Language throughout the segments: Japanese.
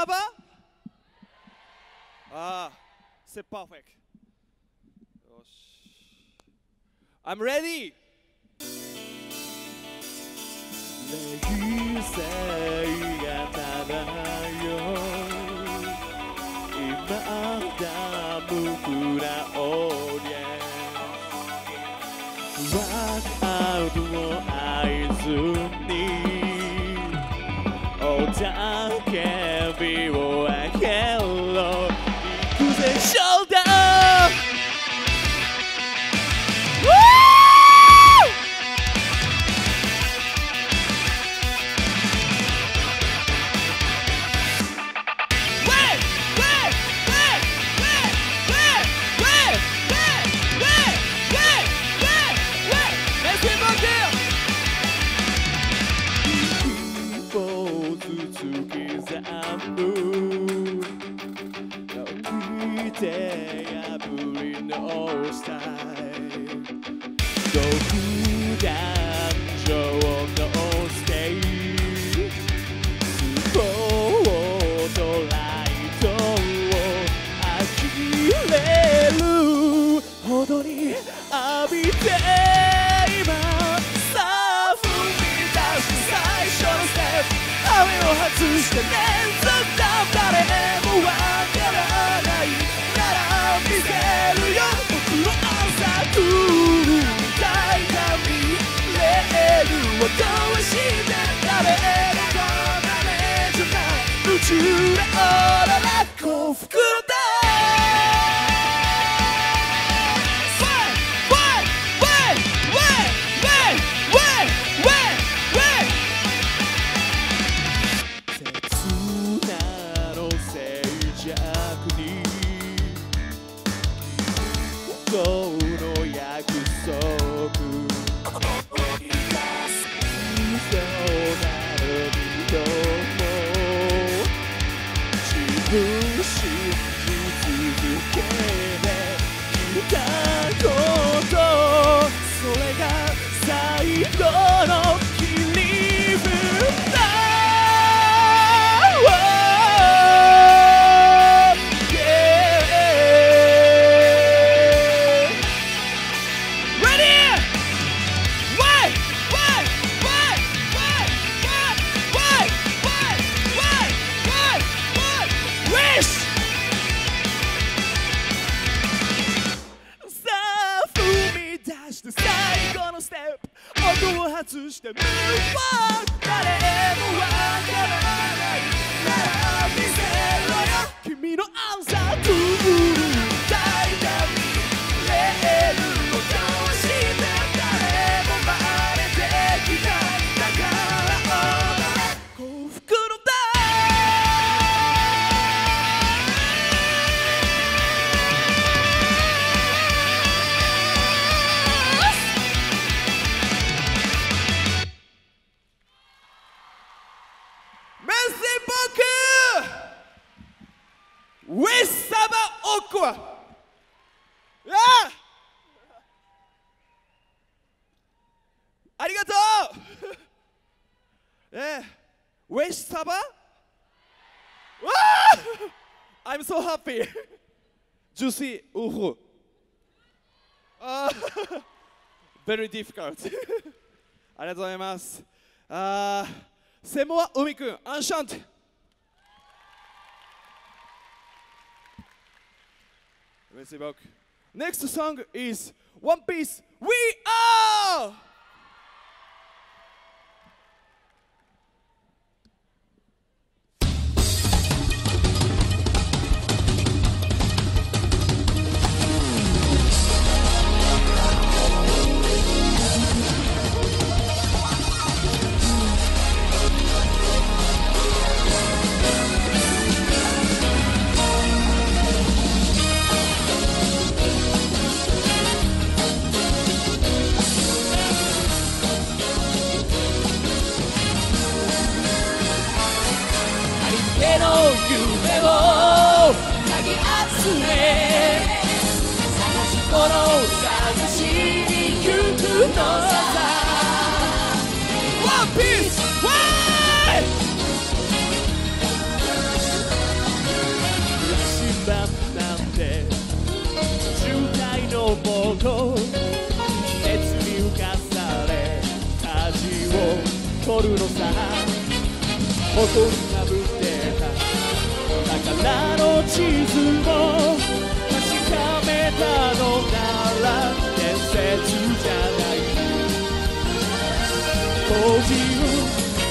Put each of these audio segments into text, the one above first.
cover? Ah, c'est parfait. I'm ready. 冷静がただよ今だ僕らをりゃ Walk out を合図 be. చూసి ఊహు ah, very difficult. ありがとうございます。あーセモア・ウミ君、アンシャント。Merci ah, beaucoup. Next song is One Piece. We are. 取るのさ誇りかぶってた宝の地図も確かめたのなら伝説じゃない個人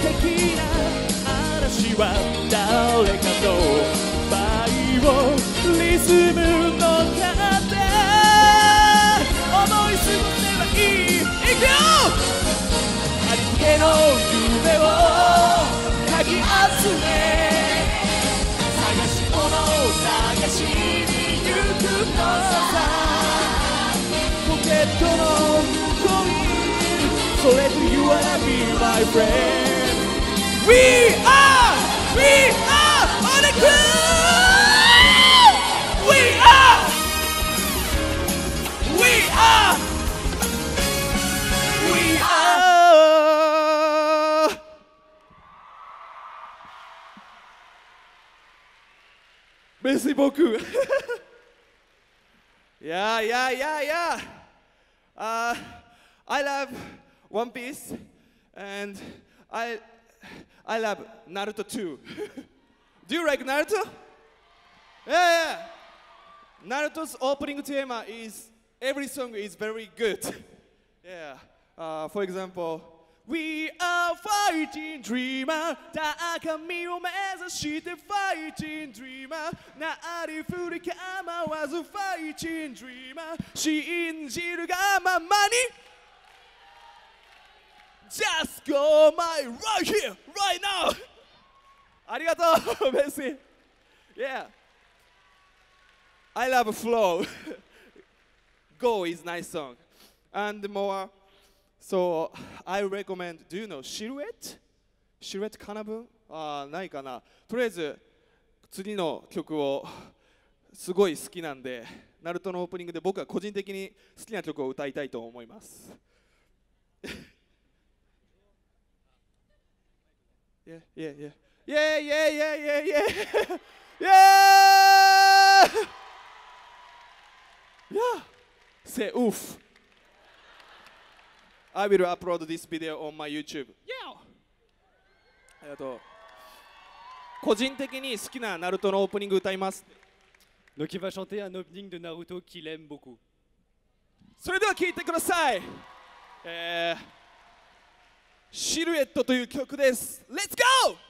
的な嵐は誰かのバイオリズムの中で思い過ごせばいいいくよけの夢をかき集め探し物を探しに行くのさポケットの向こうにそれと You wanna be my friend We are We Merci beaucoup. yeah, yeah, yeah, yeah. Uh, I love One Piece and I, I love Naruto too. Do you like Naruto? Yeah, yeah. Naruto's opening theme is every song is very good. yeah. Uh, for example, We are fighting dreamer 高みを目指して fighting dreamer なりふり構わず fighting dreamer 信じるがままに Just go my right here right now ありがとうメッシ Yeah I love flow Go is nice song and more So I recommend Do you know Silhouette? Silhouette かなぶあないかなとりあえず次の曲をすごい好きなんでナルトのオープニングで僕は個人的に好きな曲を歌いたいと思います Yeah, yeah, yeah. Yeah, yeah, yeah, yeah, yeah. yeah! Yeah! Say oof. I will upload this video on my YouTube. Yeah! ありがとう。個人的に好きなナルトのオープニング歌います。Donc il va chanter un opening de Naruto qu'il aime beaucoup. それでは聴いてください。えー、シルエットという曲です。Let's go!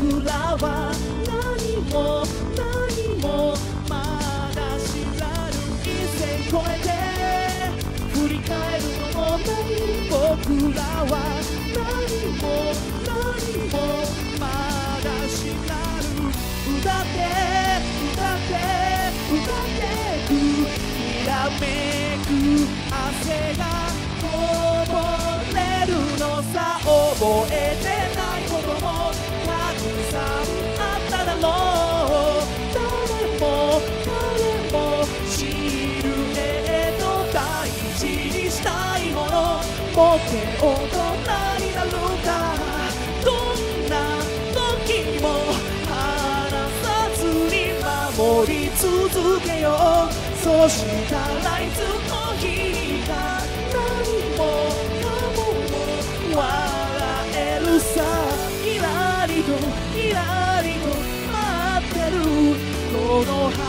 僕らは何も何もまだ知らぬ一線越えて振り返るのもない僕らは。続けよう。そしたらいつの日か何もかも笑えるさ。キラリとキラリと待ってる。この花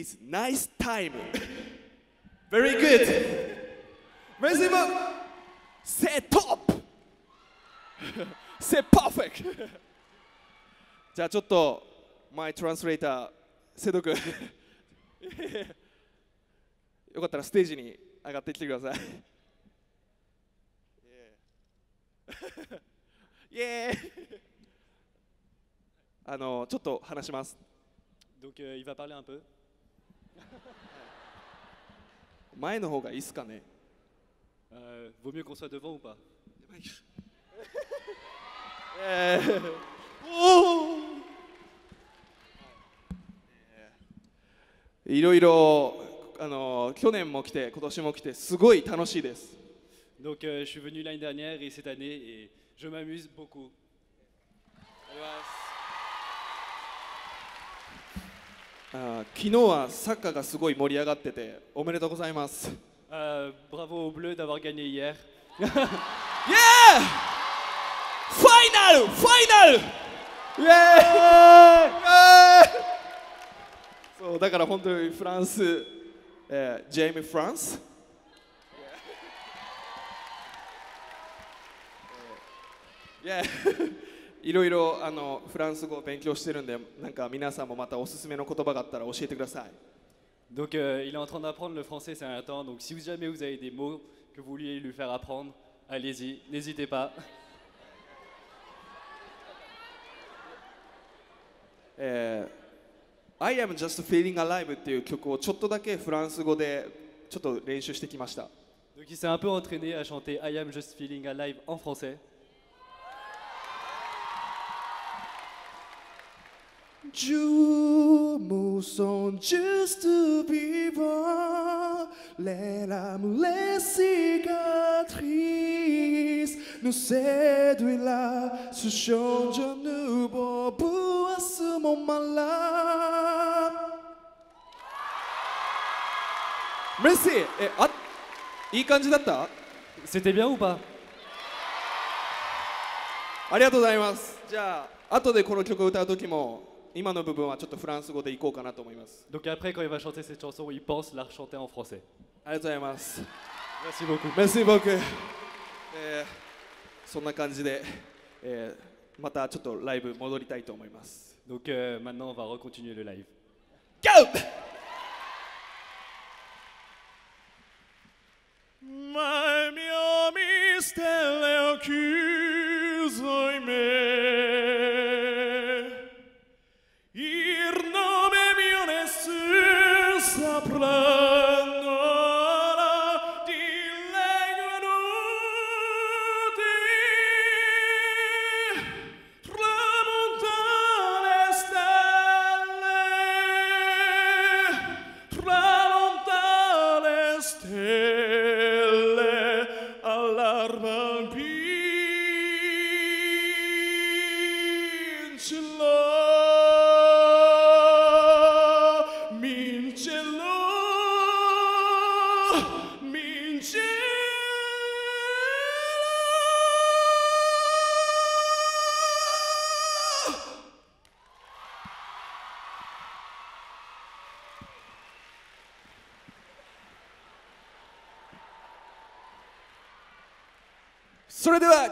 is nice time Very good メッシ僕 Say top Say perfect じゃあちょっとマイトランスレーター瀬戸君よかったらステージに上がってきてくださいイエーイあのちょっと話します Donc euh, il va parler un peu. 前の方がいいっすかね Euh, vaut mieux qu'on soit devant ou pas えーおーいろいろあの去年も来て今年も来てすごい楽しいです Donc euh, je suis venu l'année dernière et cette année et je m'amuse beaucoup. 昨日はサッカーがすごい盛り上がってておめでとうございます。Euh, bravo aux Bleus d'avoir gagné hier. イエーイファイナルファイナルイエーイイエーイそうだから本当にフランス、えージェイミー・フランス。いや いろいろあのフランス語を勉強してるんでなんか皆さんもまたおすすめの言葉があったら教えてください Donc euh, il est en train d'apprendre le français, c'est un temps. Donc si vous- jamais vous avez des mots que vous vouliez lui faire apprendre, allez-y, n'hésitez pas. えー I am just feeling alive っていう曲をちょっとだけフランス語でちょっと練習してきました Donc il s'est un peu entraîné à chanter I am just feeling alive en français. Je me sens juste vivant, les larmes, les cicatrices nous séduisent ce change nouveau pour ce moment-là. Merci! え、あ、いい感じだった C'était bien ou pas ありがとうございます。じゃあ、後でこの曲を歌う時も、今の部分はちょっとフランス語でいこうかなと思います。Donc après, quand il va chanter cette chanson, il pense la chanter en français. ありがとうございます。Merci beaucoup. メッシ僕、えーそんな感じで、えーまたちょっとライブ戻りたいと思います。Donc euh, maintenant, on va recontinuer le live. Go! My mio mistero chiuso in me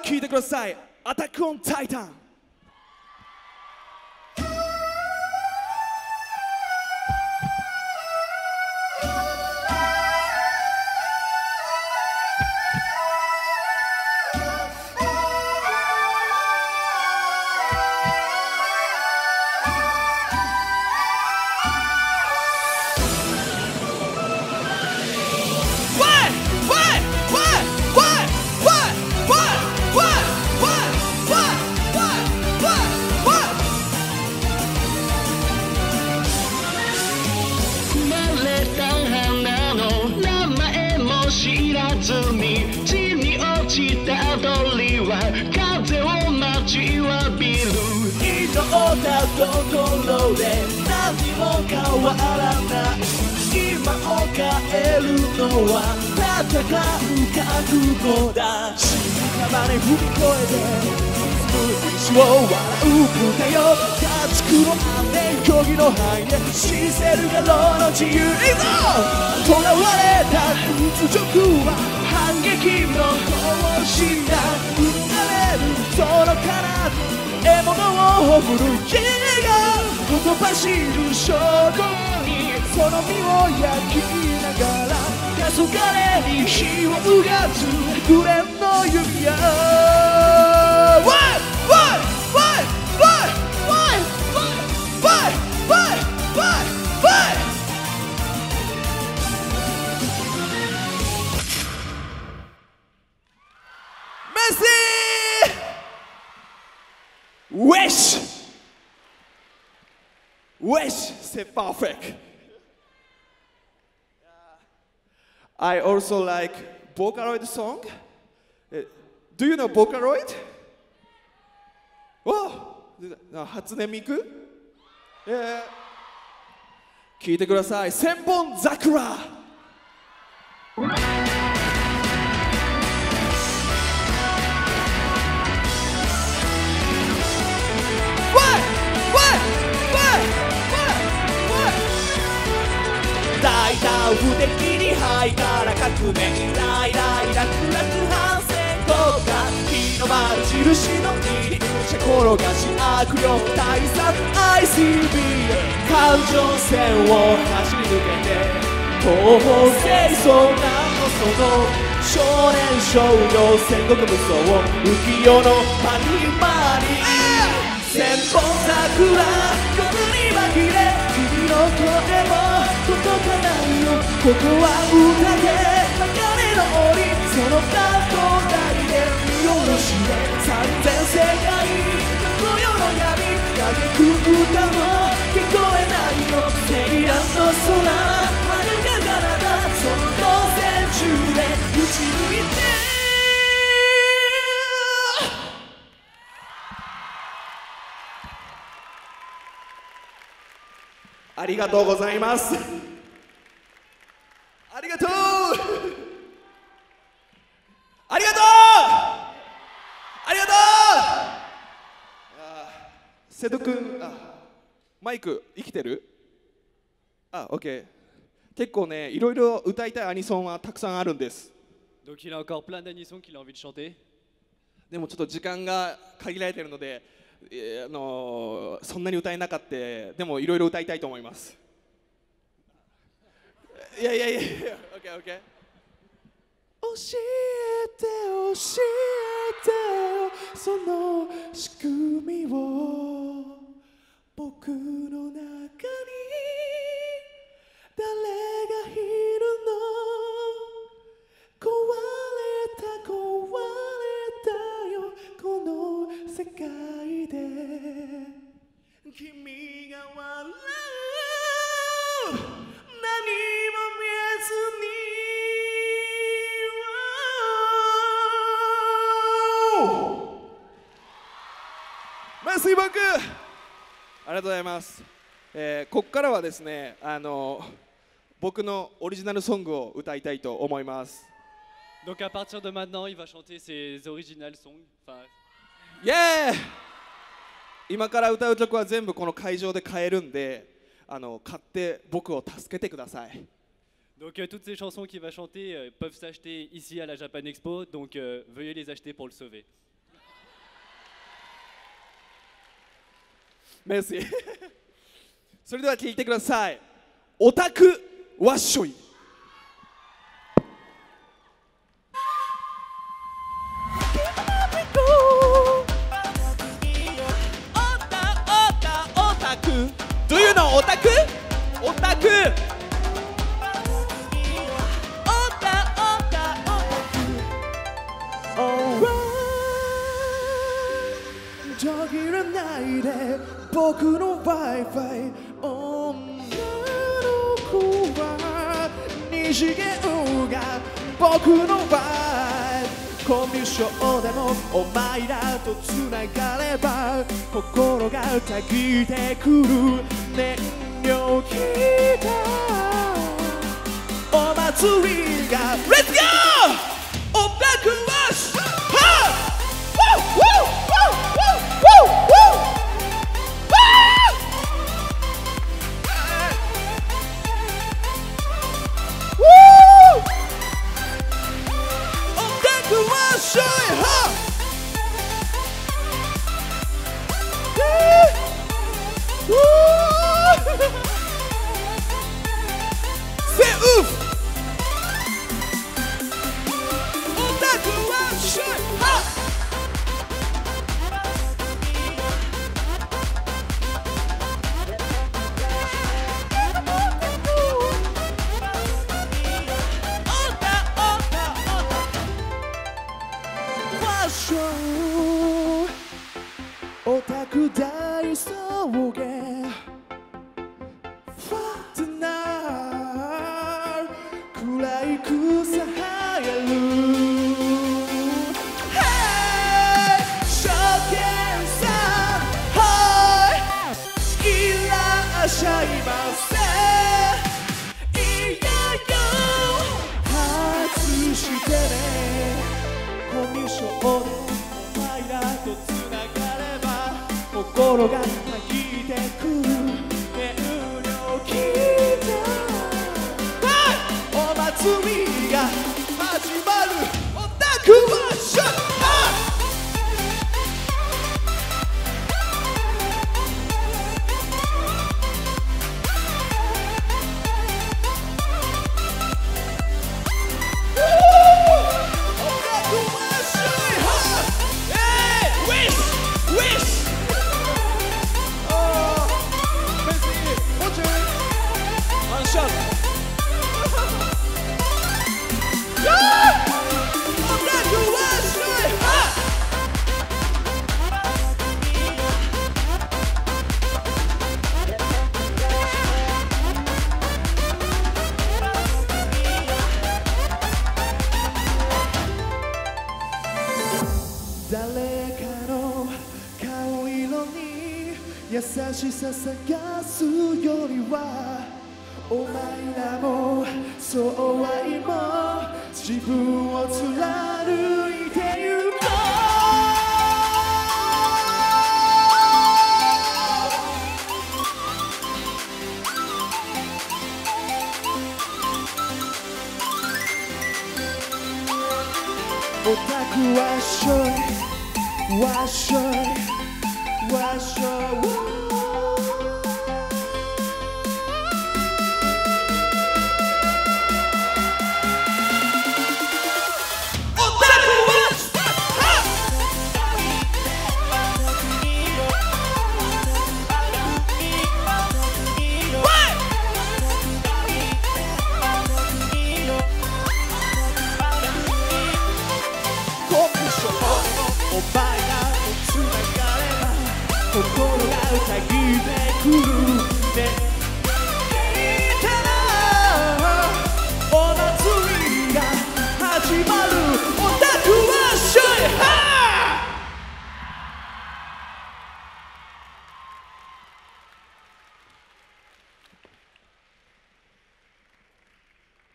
聞いてください。アタックオンタイタン。シセルガロの自由いいぞ囚われた屈辱は反撃の行進だ生まれるその彼方獲物を誇る家がほとばしる衝動にその身を焼きながら黄昏に火をうがつ紅蓮の指や One! Wish! Wish! C'est parfait. I also like Vocaloid song. Eh, Do you know Vocaloid? わあ初音ミクえー聞いてください千本桜 革命ライライ楽々反戦国家日の丸印の入り口転がし悪霊退散 ICB 環状線を走り抜けて東方戦争なのその少年少女戦国武装浮世のパニマニ千本桜夜に紛れ君の声届かないよここは歌で鋼の檻その担当台で見下ろして三千世界こ世の闇嘆く歌も聞こえないよセイランの空遥か彼方その当選中で打ち抜いてありがとうございますありがとうありがとうありがとうあー瀬戸君あマイク生きてる？あオッケー結構ねいろいろ歌いたいアニソンはたくさんあるんです。Donc il a encore plein d'anisons qu'il a envie de chanter. でもちょっと時間が限られているので、えーあのーそんなに歌えなかった。でもいろいろ歌いたいと思います。いやいやいやいや OKOK 教えて教えてよその仕組みを僕の中に誰がいるの？壊れた壊れたよ。この世界で。君が笑う。何も見えずに。Merci beaucoup! ありがとうございます。えーここからはですね、あの僕のオリジナルソングを歌いたいと思います。Donc à partir de maintenant, il va chanter ses original songs. Enfin, イエーイ今から歌う曲は全部この会場で買えるんで、あの買って僕を助けてください。donc euh, toutes ces chansons qu'il va chanter euh, peuvent s'acheter ici à la Japan Expo. Donc euh, veuillez les acheter pour le sauver. メッシそれでは聞いてください。オタクワッショイ。お前らと繋がれば心がたぎってくる燃料ギターお祭りがレッうオタクはしょ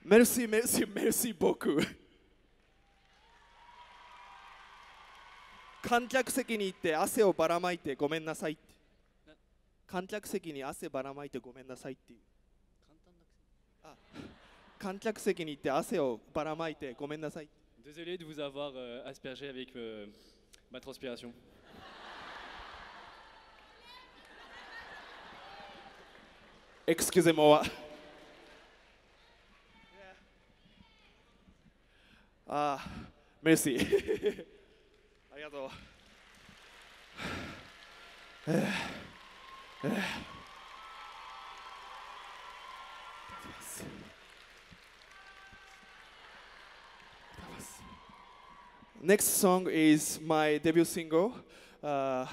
Merci, merci, merci beaucoup. 観客席に行って汗をばらまいてごめんなさいって観客席に汗ばらまいてごめんなさいっていうあ観客席に行って汗をばらまいてごめんなさい Désolé de vous avoir euh, aspergé avec euh, ma transpiration. エクスキューゼモア ああメルシーありがとうえーえー Next song is my debut single, uh,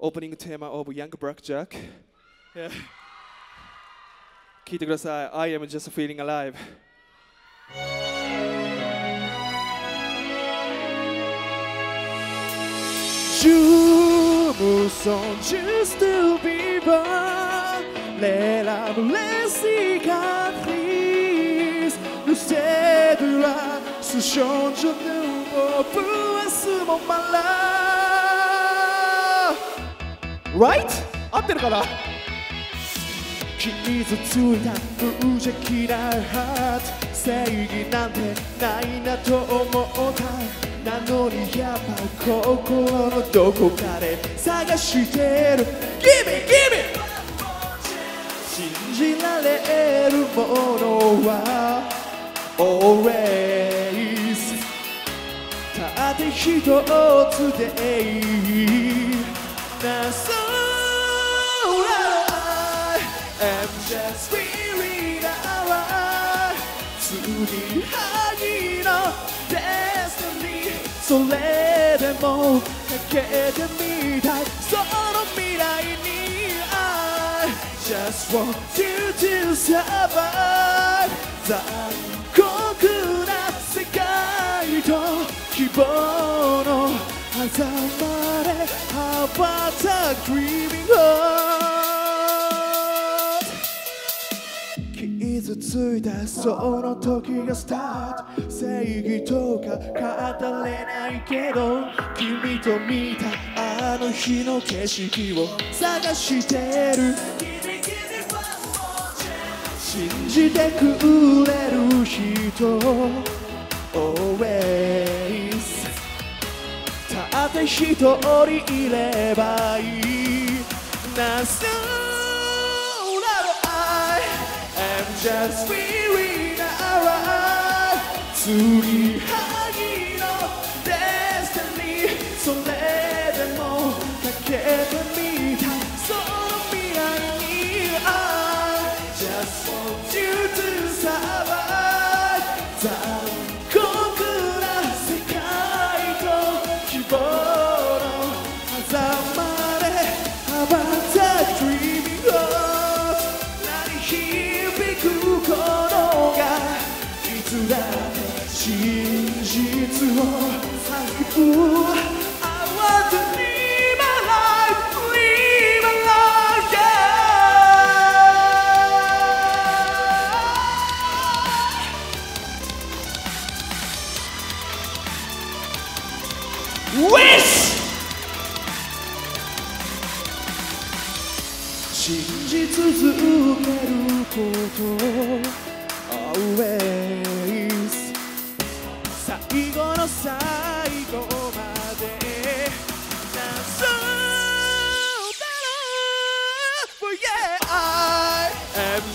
opening theme of Young Blackjack. Yeah. 聞いてください。I am just feeling alive. You move on just to be born. Let our blessing please. Le cédula, ce change de nouveau pour ce moment-là. Right? 合ってるかな傷ついた無邪気なハート正義なんてないなと思ったなのにやっぱ心のどこかで探してる Gimme Gimme 信じられるものは Always たって一つでいいなそら I'm just feeling alive 次はそれでもかけてみたい。その未来に I just want you to survive 残酷な世界と希望の狭間で羽ばたく Dreaming heart 傷ついたその時がスタート。正義とか語れないけど君と見たあの日の景色を探してる。信じてくれる人。Always たった一人いればいい。な So that I am just feeling. alright 継ぎはぎのデスティニー。それでもかけてみ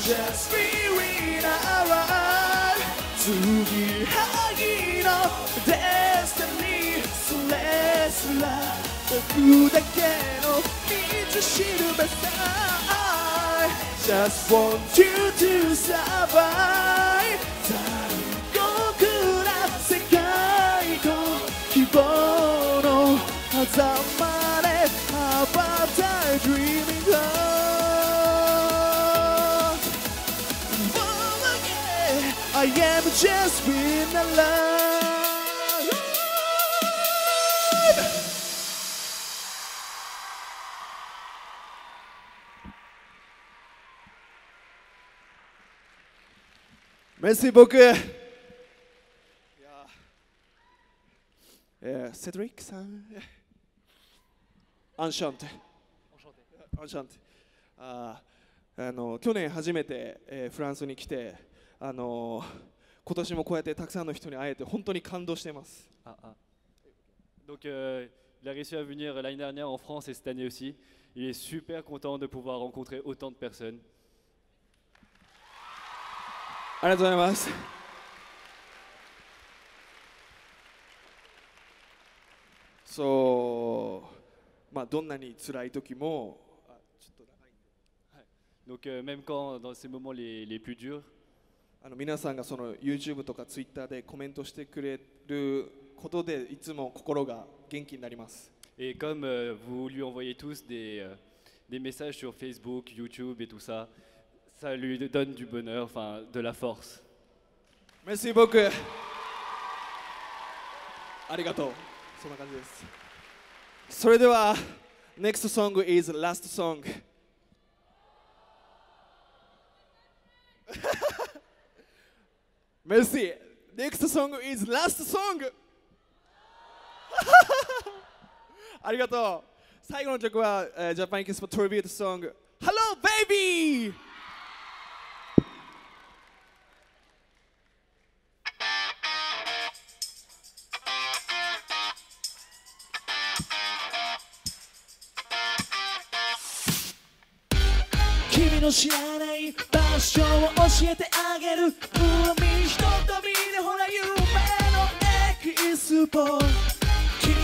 just feeling alright 継ぎはぎの Destiny それすら僕だけの道しるべさ I just want you to survive 残酷な世界と希望の狭間で羽ばたい Dreaming yeah am just being alive Merci beaucoup. Eh, Cédric, ça... Enchanté. Enchanté. あーあの去年初めて、えーフランスに来てあの 今年もこうやってたくさんの人に会えて本当に感動しています。 Ah, ah. Donc, euh, il a réussi à venir l'année dernière en France et cette année aussi. Il est super content de pouvoir rencontrer autant de personnes. ありがとうございます。そう、まあどんなに辛い時も、あちょっと長いんで Donc, euh, même quand dans ces moments les, les plus durs, あの皆さんがその YouTube とか Twitter でコメントしてくれることでいつも心が元気になります。et comme euh, vous lui envoyez tous des, euh, des messages sur Facebook, YouTube et tout ça, ça lui donne du bonheur, enfin de la force. Merci beaucoup. ありがとう。そんな感じです。それでは、NEXT song is last song. Merci. Next song is last song. ありがとう。最後の曲は、えー、ジャパンキスポトリビュートソング Hello Baby! 君の知ら君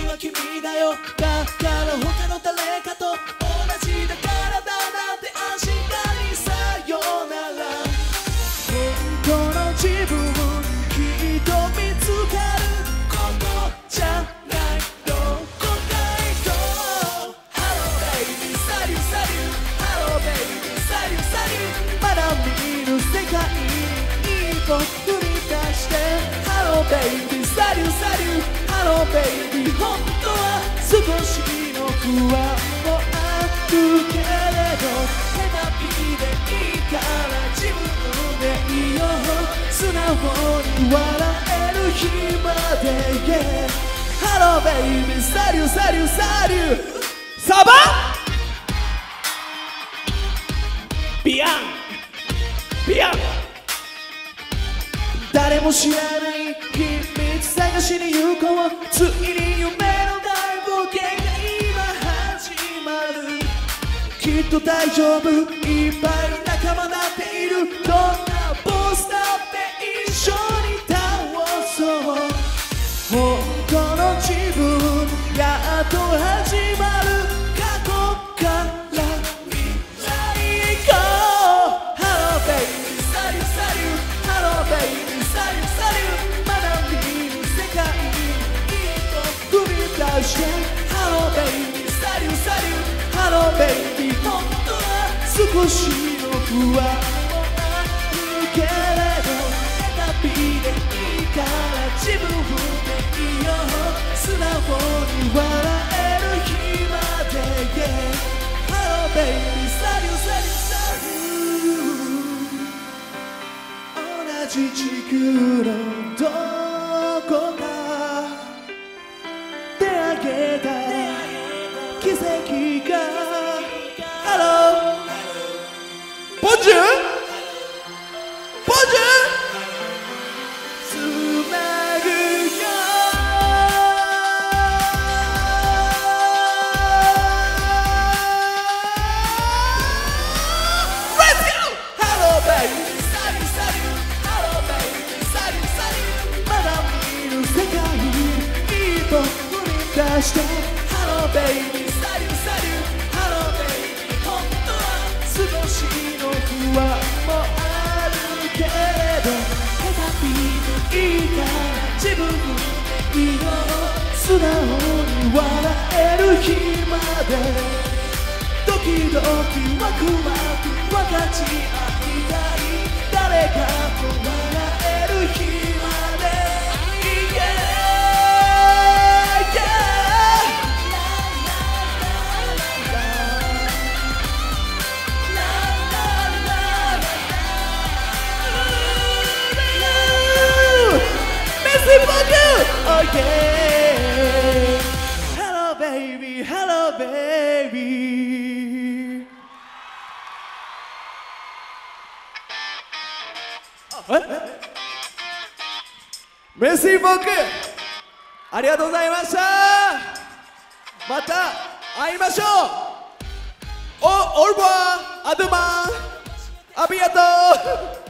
は君だよ。だから他の本当は少しの不安もあるけれど手だけでいいから自分でいいよ素直に笑える日まで。Yeah Hello baby サリューサリューサリュー。サバ？ビアン。ビアン。誰も知らない秘密探しに行こう。ついに夢の大冒険が今始まるきっと大丈夫いっぱい仲間だっているどんなボスだって一緒に倒そう本当の自分やっとしの不安もあるけれど選びでいいから自分でいいよ素直に笑える日まで Yeah Hello baby サリュサリュサリュ同じ地球のど Pode! Pode! Hello, baby. いいか自分の色を素直に笑える日まで。ドキドキワクワク分かち合いたい。誰かとー Okay Hello baby Hello baby. メッシー僕ありがとうございました。また会いましょう。おオルバーアドマン。ありがとう。